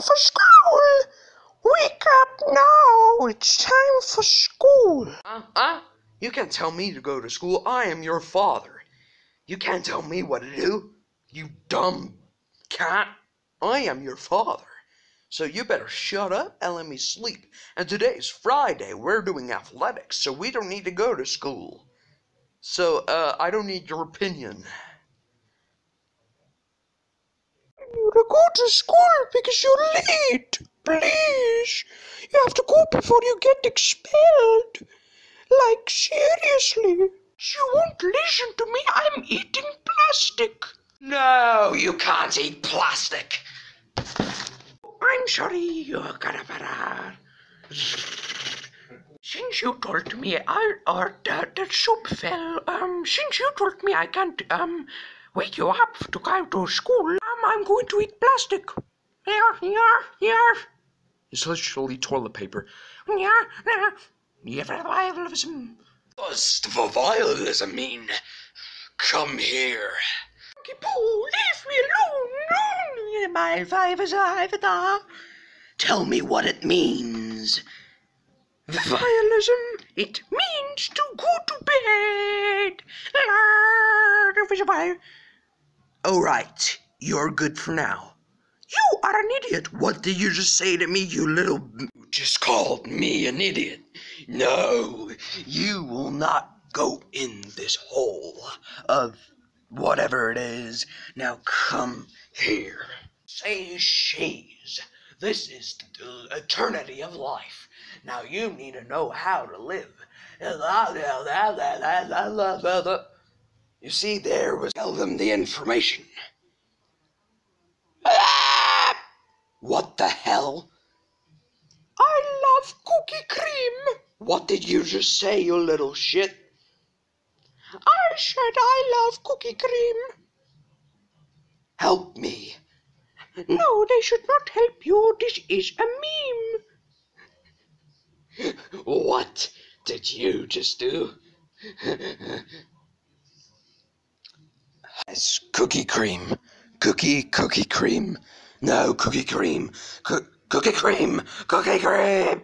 for school! Wake up now! It's time for school! Uh, uh, You can't tell me to go to school. I am your father. You can't tell me what to do, you dumb cat. I am your father. So you better shut up and let me sleep. And today's Friday. We're doing athletics, so we don't need to go to school. So, uh, I don't need your opinion. To school because you're late. Please. You have to go before you get expelled. Like, seriously. She won't listen to me. I'm eating plastic. No, you can't eat plastic. I'm sorry, better. Since you told me I or the, the soup fell, um, since you told me I can't um wake you up to go to school, I'm going to eat plastic. Here, here, here. It's literally toilet paper. Yeah, yeah. Yeah, violism. What's the violism mean? Come here. Pooh, leave me alone. My five is a Tell me what it means. Violism, it means to go to bed. All right, you're good for now. You are an idiot. What did you just say to me, you little... Just called me an idiot. No, you will not go in this hole of whatever it is. Now come here. Say she's. This is the eternity of life. Now you need to know how to live. You see, there was tell them the information. What the hell? I love cookie cream. What did you just say, you little shit? I said I love cookie cream. Help me. No, they should not help you. This is a meme. What did you just do? It's cookie cream. Cookie, cookie cream. No, cookie cream. Co- cookie cream. Cookie cream.